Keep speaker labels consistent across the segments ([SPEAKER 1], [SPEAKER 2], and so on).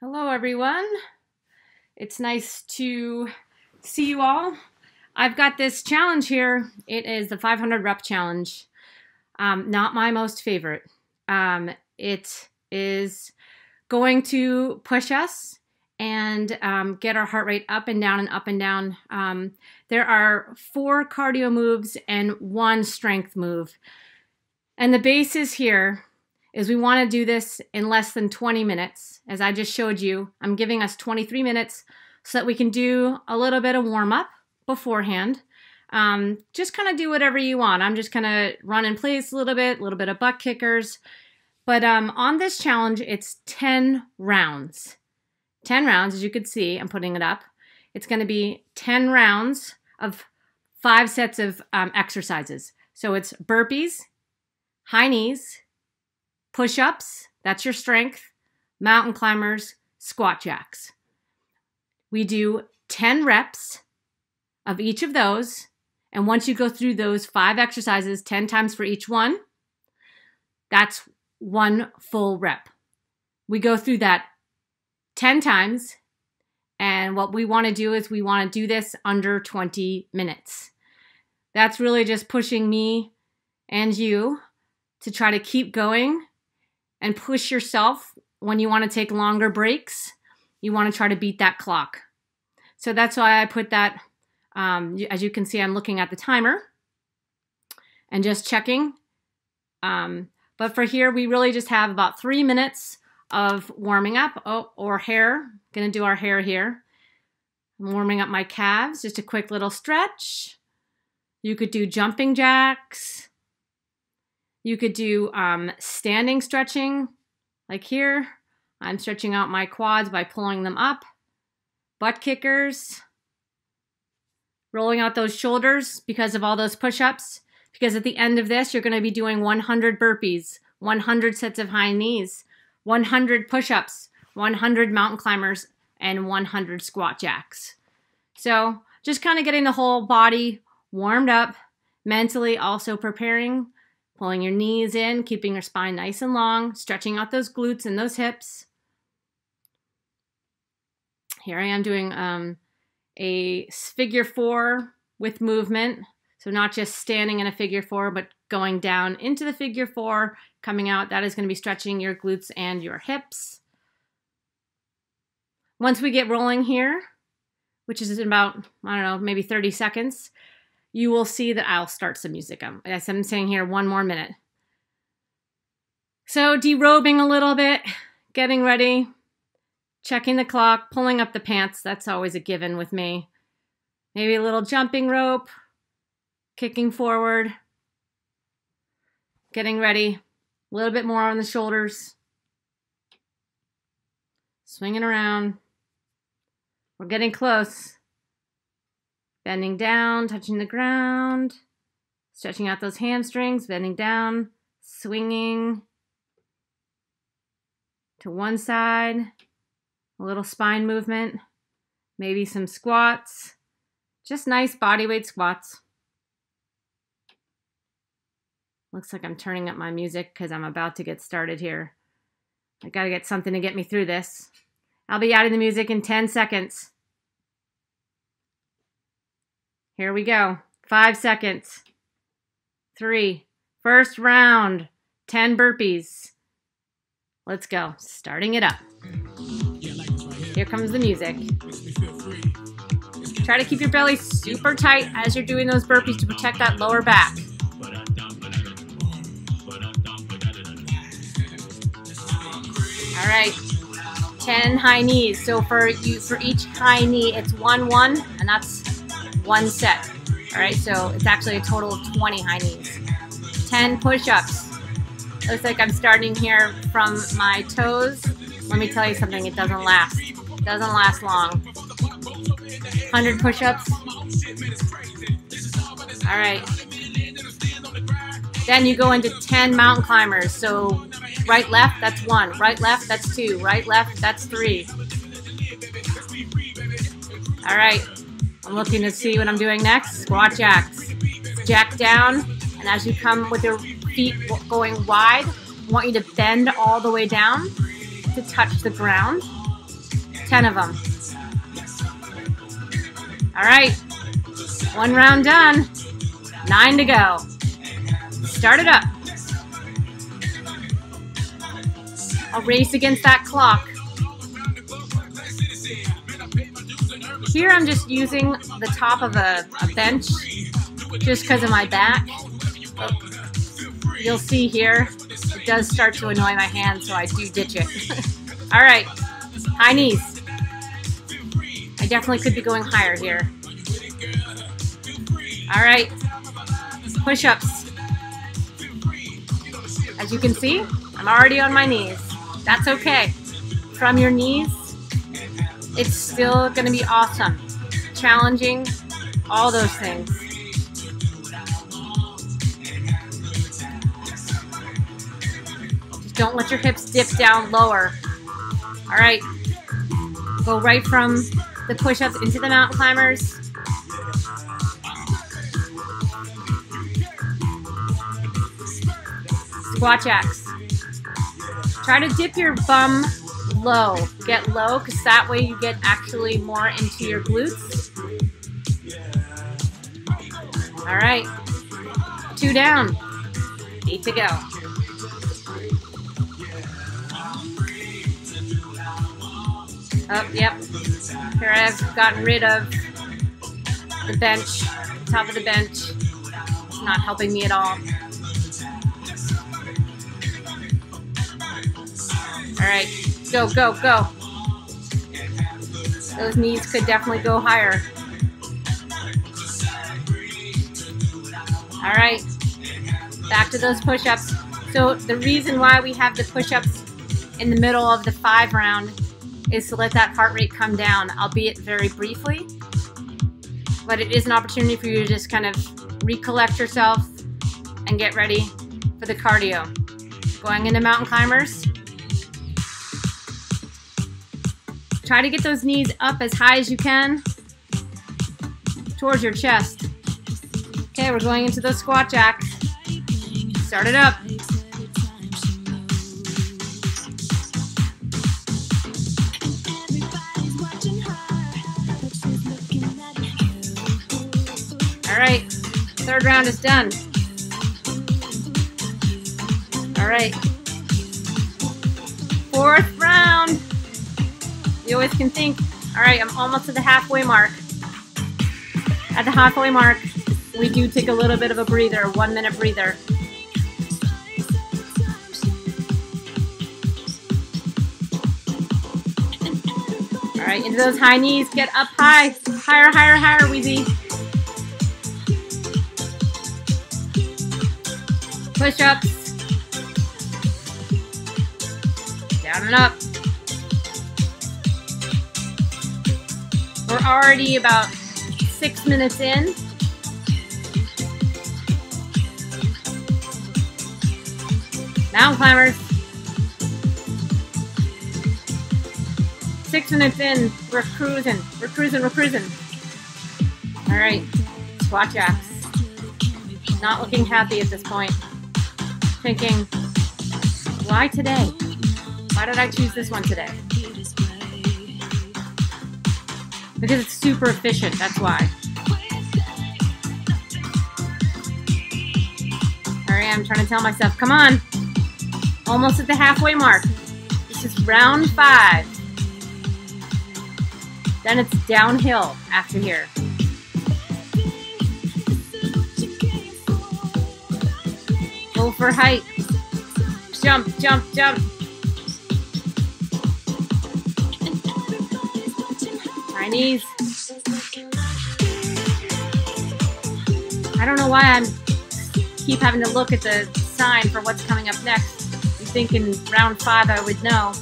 [SPEAKER 1] Hello, everyone. It's nice to see you all. I've got this challenge here. It is the 500 rep challenge. Um, not my most favorite. Um, it is going to push us and um, get our heart rate up and down and up and down. Um, there are four cardio moves and one strength move. And the basis here is we want to do this in less than 20 minutes. As I just showed you, I'm giving us 23 minutes so that we can do a little bit of warm up beforehand. Um, just kind of do whatever you want. I'm just going to run in place a little bit, a little bit of butt kickers. But um, on this challenge, it's 10 rounds. 10 rounds, as you could see, I'm putting it up. It's going to be 10 rounds of five sets of um, exercises. So it's burpees, high knees, push ups, that's your strength, mountain climbers, squat jacks. We do 10 reps of each of those. And once you go through those five exercises 10 times for each one, that's one full rep. We go through that 10 times. And what we want to do is we want to do this under 20 minutes. That's really just pushing me and you to try to keep going and push yourself when you want to take longer breaks. You want to try to beat that clock. So that's why I put that. Um, as you can see, I'm looking at the timer and just checking. Um, but for here, we really just have about three minutes of warming up. Oh, or hair. Gonna do our hair here. I'm warming up my calves. Just a quick little stretch. You could do jumping jacks. You could do um, standing stretching, like here. I'm stretching out my quads by pulling them up. Butt kickers. Rolling out those shoulders because of all those push ups. Because at the end of this, you're going to be doing 100 burpees, 100 sets of high knees, 100 push ups, 100 mountain climbers, and 100 squat jacks. So, just kind of getting the whole body warmed up, mentally also preparing, pulling your knees in, keeping your spine nice and long, stretching out those glutes and those hips. Here I am doing um, a figure four with movement. So, not just standing in a figure four, but going down into the figure four, coming out. That is going to be stretching your glutes and your hips. Once we get rolling here, which is in about, I don't know, maybe 30 seconds, you will see that I'll start some music. As I'm saying here, one more minute. So, derobing a little bit, getting ready, checking the clock, pulling up the pants. That's always a given with me. Maybe a little jumping rope, kicking forward, getting ready, a little bit more on the shoulders, swinging around. We're getting close. Bending down, touching the ground, stretching out those hamstrings, bending down, swinging to one side, a little spine movement, maybe some squats, just nice body weight squats. Looks like I'm turning up my music because I'm about to get started here. I gotta get something to get me through this. I'll be adding the music in 10 seconds. Here we go. Five seconds. Three. First round. 10 burpees. Let's go. Starting it up. Here comes the music. Try to keep your belly super tight as you're doing those burpees to protect that lower back. All right, 10 high knees. So for you, for each high knee, it's one, one, and that's one set. All right, so it's actually a total of 20 high knees. 10 push-ups. Looks like I'm starting here from my toes. Let me tell you something, it doesn't last. It doesn't last long. 100 push-ups. All right. Then you go into 10 mountain climbers. So right, left, that's one. Right, left, that's two. Right, left, that's three. All right. I'm looking to see what I'm doing next. Squat jacks. Jack down. And as you come with your feet going wide, I want you to bend all the way down to touch the ground. 10 of them. All right, one round done, nine to go. Start it up. I'll race against that clock. Here I'm just using the top of a, a bench just because of my back. You'll see here, it does start to annoy my hand, so I do ditch it. All right, high knees. I definitely could be going higher here. All right, push-ups. As you can see, I'm already on my knees. That's okay. From your knees, it's still going to be awesome. Challenging, all those things. Just don't let your hips dip down lower. All right. Go right from the push-ups into the mountain climbers. Squat jacks. Try to dip your bum low. Get low because that way you get actually more into your glutes. All right. Two down. Eight to go. Oh, yep. Here I've gotten rid of the bench, top of the bench. It's not helping me at all. All right, go, go, go. Those knees could definitely go higher. All right, back to those push-ups. So the reason why we have the push-ups in the middle of the five round is to let that heart rate come down, albeit very briefly. But it is an opportunity for you to just kind of recollect yourself and get ready for the cardio. Going into mountain climbers. Try to get those knees up as high as you can towards your chest. Okay, we're going into the squat jack. Start it up. All right, third round is done. All right, fourth round. You always can think, all right, I'm almost to the halfway mark. At the halfway mark, we do take a little bit of a breather, one minute breather. All right, into those high knees, get up high, higher, higher, higher, Weze. Push ups. Down and up. Already about six minutes in. Mountain climbers. Six minutes in, we're cruising, we're cruising, we're cruising. All right, squat jacks. Not looking happy at this point. Thinking, why today? Why did I choose this one today? Because it's super efficient, that's why. Here I am trying to tell myself, come on. Almost at the halfway mark. This is round five. Then it's downhill after here. Go for height. Jump, jump, jump. Knees. I don't know why I'm keep having to look at the sign for what's coming up next. I'm thinking round five I would know.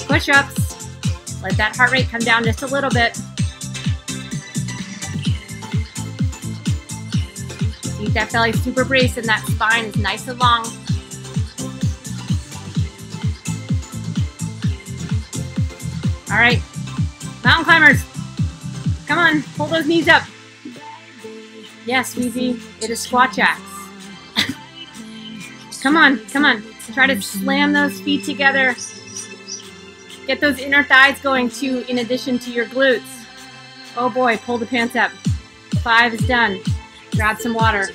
[SPEAKER 1] Push ups. Let that heart rate come down just a little bit. Keep that belly super braced and that spine is nice and long. All right, mountain climbers, come on, pull those knees up. Yes, Weze, it is squat jacks. come on, come on. Try to slam those feet together. Get those inner thighs going too, in addition to your glutes. Oh boy, pull the pants up. Five is done. Grab some water.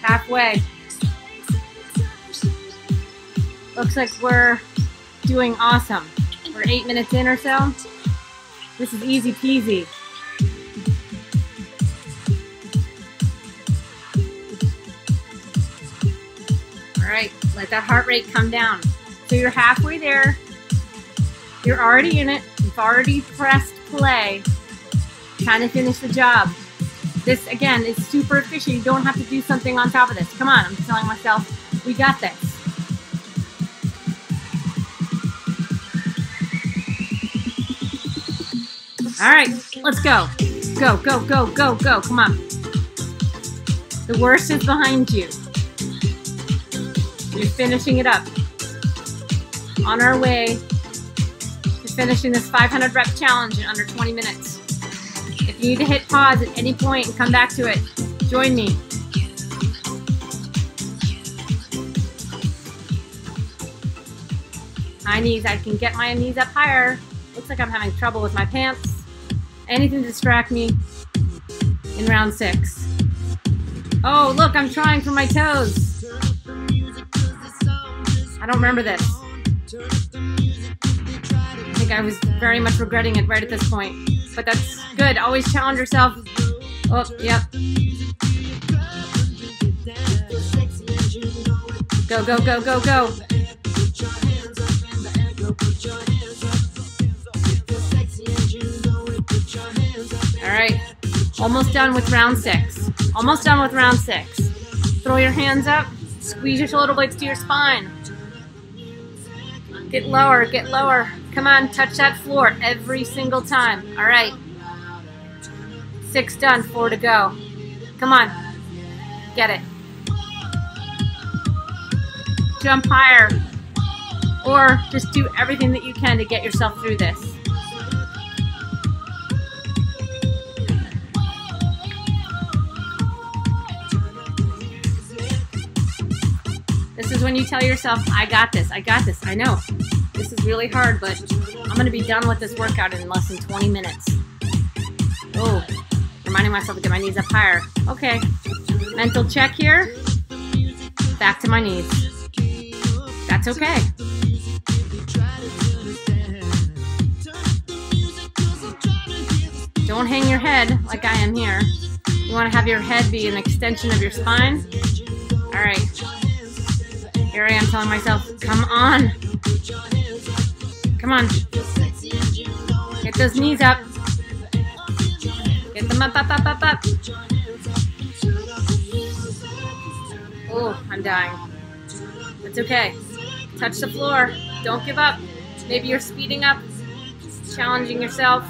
[SPEAKER 1] Halfway. Looks like we're doing awesome. We're eight minutes in or so. This is easy peasy. All right, let that heart rate come down. So you're halfway there. You're already in it. You've already pressed play. Kind of finish the job. This, again, is super efficient. You don't have to do something on top of this. Come on, I'm telling myself, we got this. All right, let's go. Go, go, go, go, go. Come on. The worst is behind you. You're finishing it up. On our way to finishing this 500 rep challenge in under 20 minutes. If you need to hit pause at any point and come back to it, join me. High knees. I can get my knees up higher. Looks like I'm having trouble with my pants. Anything to distract me in round six. Oh, look, I'm trying for my toes. I don't remember this. I think I was very much regretting it right at this point. But that's good. Always challenge yourself. Oh, yep. Go, go, go, go, go. Almost done with round six. Almost done with round six. Throw your hands up. Squeeze your shoulder blades to your spine. Get lower, get lower. Come on, touch that floor every single time. All right. Six done, four to go. Come on. Get it. Jump higher. Or just do everything that you can to get yourself through this. This is when you tell yourself, I got this, I got this. I know. This is really hard, but I'm to be done with this workout in less than 20 minutes. Oh, reminding myself to get my knees up higher. Okay, mental check here. Back to my knees. That's okay. Don't hang your head like I am here. You want to have your head be an extension of your spine. All right. Here I am telling myself, come on. Come on. Get those knees up. Get them up, up, up, up, up. Oh, I'm dying. It's okay. Touch the floor. Don't give up. Maybe you're speeding up, challenging yourself.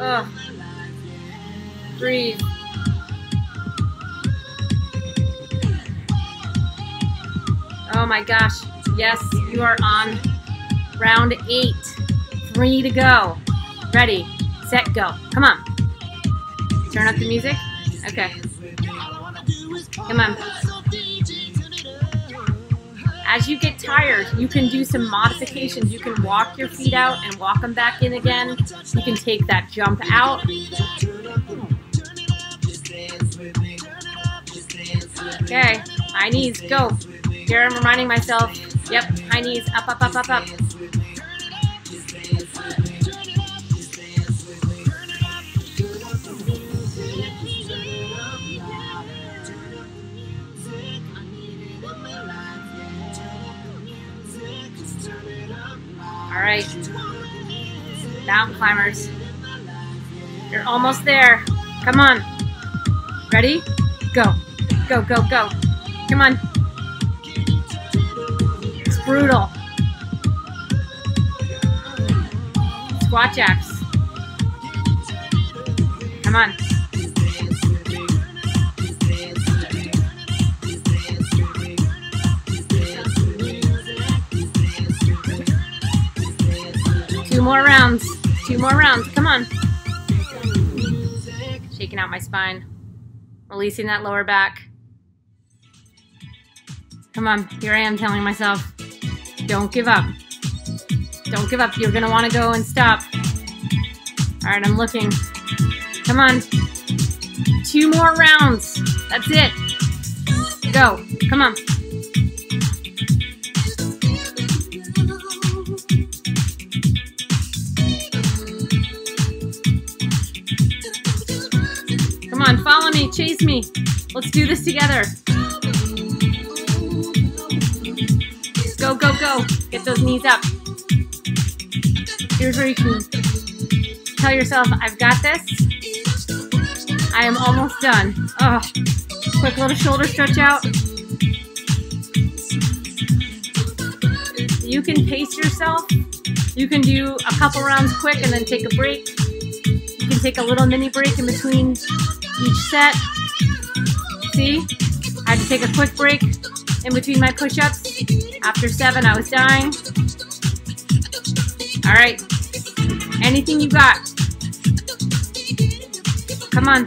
[SPEAKER 1] Ugh. Breathe. Oh my gosh. Yes, you are on round eight. Three to go. Ready, set, go. Come on. Turn up the music. Okay. Come on. As you get tired, you can do some modifications. You can walk your feet out and walk them back in again. You can take that jump out. Okay, high knees, go. Here I'm reminding myself, yep, high knees, up, up, up, up, up. All right, mountain climbers. You're almost there. Come on. Ready? Go. Go, go, go. Come on. Brutal. Squat jacks. Come on. Two more rounds. Two more rounds. Come on. Shaking out my spine. Releasing that lower back. Come on, here I am telling myself, don't give up. Don't give up. You're gonna wanna go and stop. All right, I'm looking. Come on. Two more rounds. That's it. Go. Come on. Come on, follow me, chase me. Let's do this together. Go, go, go. Get those knees up. Here's where you can tell yourself, I've got this. I am almost done. Oh, quick little shoulder stretch out. You can pace yourself. You can do a couple rounds quick and then take a break. You can take a little mini break in between each set. See? I had to take a quick break in between my push-ups. After seven, I was dying. All right. Anything you got. Come on.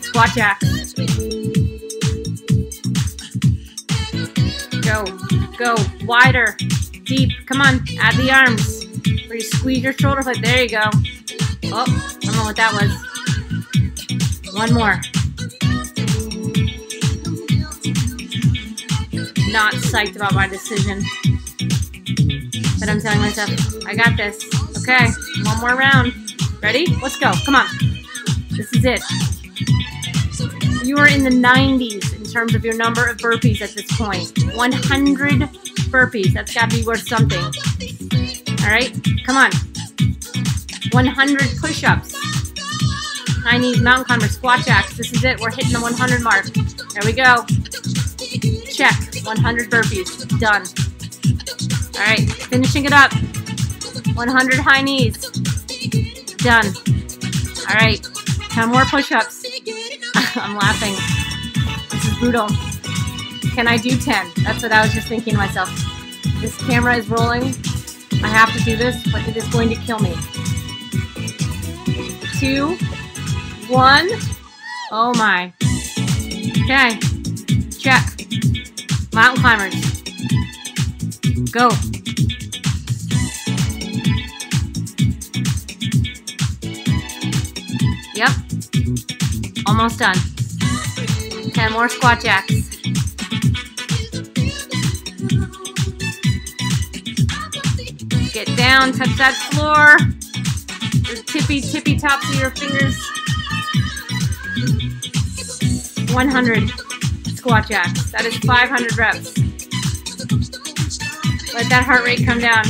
[SPEAKER 1] Squat jack. Go. Go. Wider. Deep. Come on. Add the arms. Where you squeeze your shoulder blade. There you go. Oh, I don't know what that was. One more. Not psyched about my decision. But I'm telling myself, I got this. Okay, one more round. Ready? Let's go. Come on. This is it. You are in the 90s in terms of your number of burpees at this point. 100 burpees. That's got to be worth something. All right? Come on. 100 push ups. High knees, mountain climber, squat jacks. This is it. We're hitting the 100 mark. There we go. Check. 100 burpees. Done. All right. Finishing it up. 100 high knees. Done. All right. 10 more push ups. I'm laughing. This is brutal. Can I do 10? That's what I was just thinking to myself. This camera is rolling. I have to do this, but it is going to kill me. Two, one. Oh my. Okay. Check. Mountain climbers. Go. Yep. Almost done. 10 more squat jacks. Get down, touch that floor. Tippy, tippy tops of your fingers. 100 squat jacks. That is 500 reps. Let that heart rate come down.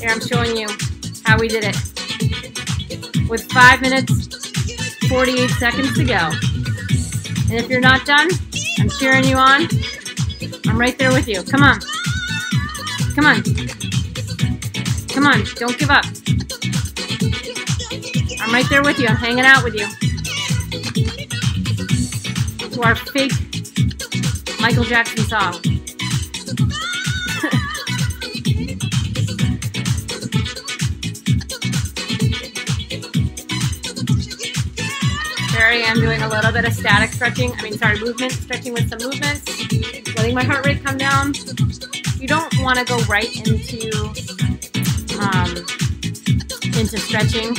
[SPEAKER 1] Here, I'm showing you how we did it. With 5 minutes, 48 seconds to go. And if you're not done, I'm cheering you on. I'm right there with you. Come on. Come on. Come on. Don't give up. I'm right there with you. I'm hanging out with you. To our fake Michael Jackson song. there I am doing a little bit of static stretching. I mean, sorry, movement, stretching with some movements, letting my heart rate come down. You don't want to go right into um, into stretching.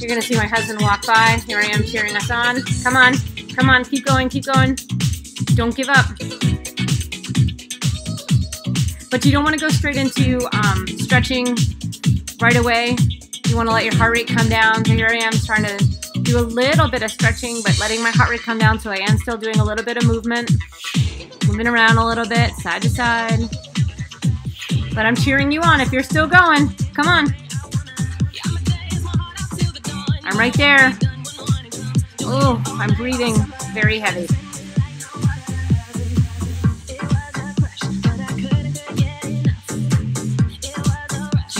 [SPEAKER 1] You're gonna see my husband walk by. Here I am cheering us on. Come on, come on, keep going, keep going. Don't give up. But you don't want to go straight into um, stretching right away. You want to let your heart rate come down. So here I am trying to do a little bit of stretching, but letting my heart rate come down so I am still doing a little bit of movement. Moving around a little bit, side to side. But I'm cheering you on if you're still going. Come on. I'm right there. Oh, I'm breathing very heavy.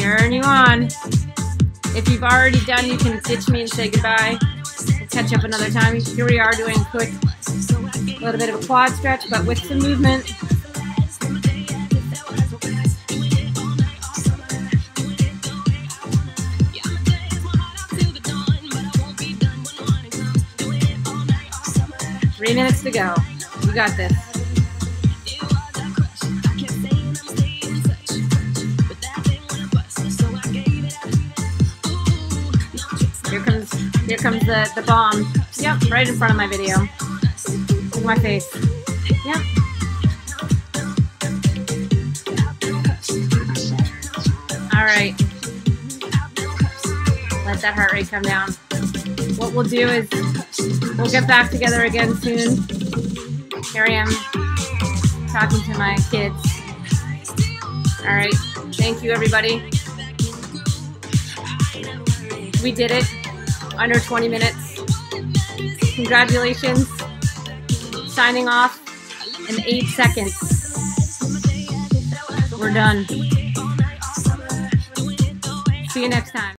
[SPEAKER 1] Cheering you on. If you've already done, you can ditch me and say goodbye. We'll catch up another time. Here we are doing a quick, little bit of a quad stretch, but with some movement. Three minutes to go. You got this. Here comes the, the bomb. Yep, right in front of my video. My face. Yep. Alright. Let that heart rate come down. What we'll do is we'll get back together again soon. Here I am talking to my kids. Alright. Thank you everybody. We did it. Under 20 minutes. Congratulations. Signing off in eight seconds. We're done. See you next time.